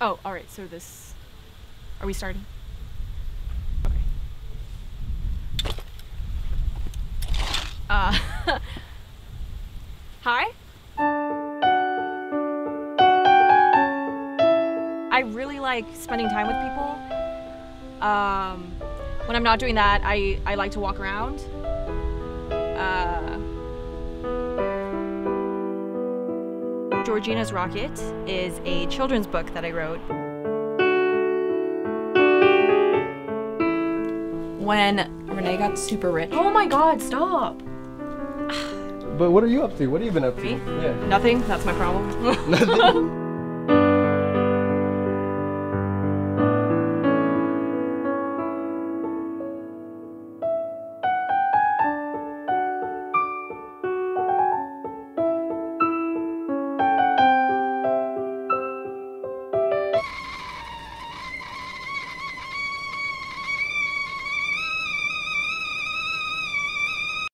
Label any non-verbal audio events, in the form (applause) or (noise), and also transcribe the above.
Oh, all right. So this. Are we starting? Okay. Uh. (laughs) hi. I really like spending time with people. Um, when I'm not doing that, I, I like to walk around. Georgina's Rocket is a children's book that I wrote. When Renee got super rich. Oh my god, stop! But what are you up to? What have you been up to? Me? Yeah. Nothing, that's my problem. Nothing. (laughs) (laughs) (laughs)